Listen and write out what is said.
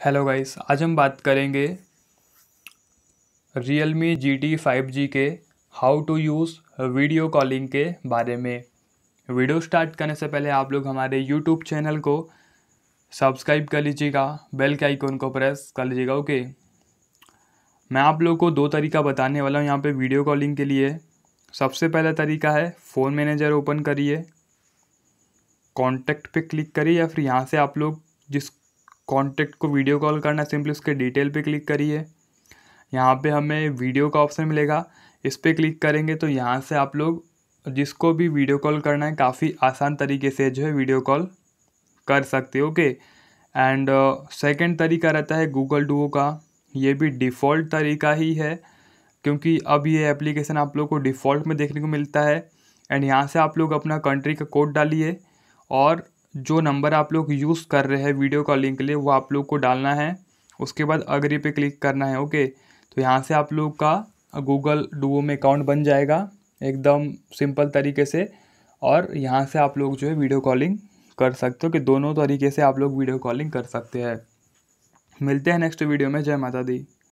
Hello guys आज हम बात करेंगे Realme G T five G के how to use video calling के बारे में। वीडियो स्टार्ट करने से पहले आप लोग हमारे यूट्यूब चैनल को सब्सक्राइब कर लीजिएगा बेल के आइकन को प्रेस कर लीजिएगा ओके मैं आप लोग को दो तरीका बताने वाला हूँ यहाँ पे वीडियो कॉलिंग के लिए। सबसे पहला तरीका है फ़ोन मैनेजर ओपन करिए। कॉन्टैक्ट पे क्लिक करिए या फिर यहाँ से आप लोग जिस कॉन्टैक्ट को वीडियो कॉल करना सिंपली उसके डिटेल पे क्लिक करिए। यहाँ पे हमें वीडियो का ऑप्शन मिलेगा। इस पर क्लिक करेंगे तो यहाँ से आप लोग जिसको भी वीडियो कॉल करना है, काफ़ी आसान तरीके से जो है वीडियो कॉल कर सकते हो ओके एंड सेकेंड तरीका रहता है गूगल डुओ का। ये भी डिफ़ॉल्ट तरीका ही है, क्योंकि अब ये एप्लीकेशन आप लोग को डिफ़ॉल्ट में देखने को मिलता है। एंड यहाँ से आप लोग अपना कंट्री का कोड डालिए और जो नंबर आप लोग यूज़ कर रहे हैं वीडियो कॉलिंग के लिए, वो आप लोग को डालना है। उसके बाद अग्री पे क्लिक करना है, ओके तो यहाँ से आप लोग का गूगल डुओ में अकाउंट बन जाएगा, एकदम सिंपल तरीके से। और यहाँ से आप लोग जो है वीडियो कॉलिंग कर सकते हो, कि दोनों तरीके से आप लोग वीडियो कॉलिंग कर सकते हैं। मिलते हैं नेक्स्ट वीडियो में, जय माता दी।